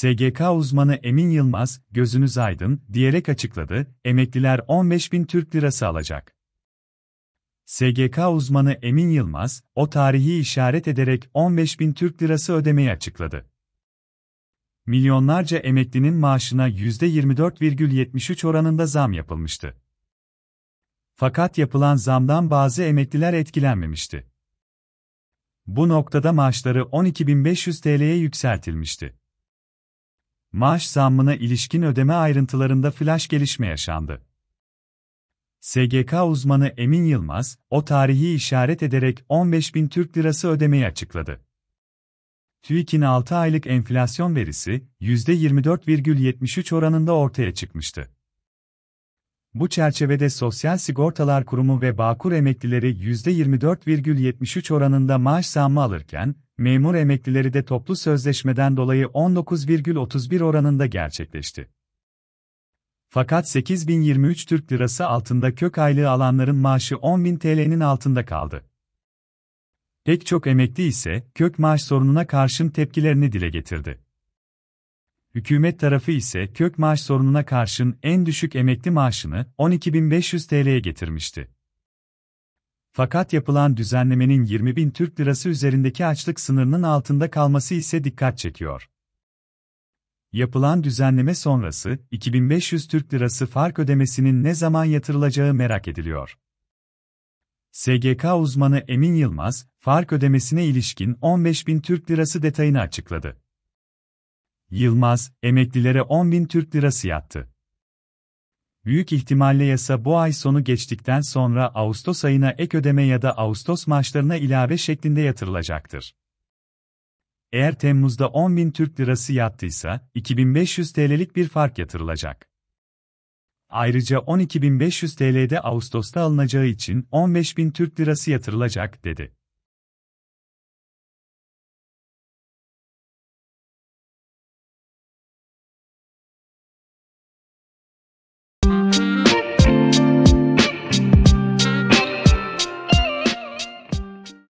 SGK uzmanı Emin Yılmaz, gözünüz aydın, diyerek açıkladı, emekliler 15 bin Türk lirası alacak. SGK uzmanı Emin Yılmaz, o tarihi işaret ederek 15 bin Türk lirası ödemeyi açıkladı. Milyonlarca emeklinin maaşına %24,73 oranında zam yapılmıştı. Fakat yapılan zamdan bazı emekliler etkilenmemişti. Bu noktada maaşları 12.500 TL'ye yükseltilmişti. Maaş zammına ilişkin ödeme ayrıntılarında flash gelişme yaşandı. SGK uzmanı Emin Yılmaz, o tarihi işaret ederek 15.000 Türk Lirası ödemeyi açıkladı. TÜİK'in 6 aylık enflasyon verisi, %24,73 oranında ortaya çıkmıştı. Bu çerçevede Sosyal Sigortalar Kurumu ve Bağkur emeklileri %24,73 oranında maaş zammı alırken, memur emeklileri de toplu sözleşmeden dolayı 19,31 oranında gerçekleşti. Fakat 8023 Türk Lirası altında kök aylığı alanların maaşı 10.000 TL'nin altında kaldı. Pek çok emekli ise kök maaş sorununa karşın tepkilerini dile getirdi. Hükümet tarafı ise kök maaş sorununa karşın en düşük emekli maaşını 12.500 TL'ye getirmişti. Fakat yapılan düzenlemenin 20.000 Türk Lirası üzerindeki açlık sınırının altında kalması ise dikkat çekiyor. Yapılan düzenleme sonrası 2500 Türk Lirası fark ödemesinin ne zaman yatırılacağı merak ediliyor. SGK uzmanı Emin Yılmaz, fark ödemesine ilişkin 15.000 Türk Lirası detayını açıkladı. Yılmaz, emeklilere 10.000 Türk Lirası yattı. Büyük ihtimalle yasa bu ay sonu geçtikten sonra Ağustos ayına ek ödeme ya da Ağustos maaşlarına ilave şeklinde yatırılacaktır. Eğer Temmuz'da 10.000 Türk Lirası yattıysa, 2500 TL'lik bir fark yatırılacak. Ayrıca 12.500 TL'de Ağustos'ta alınacağı için 15.000 Türk Lirası yatırılacak, dedi.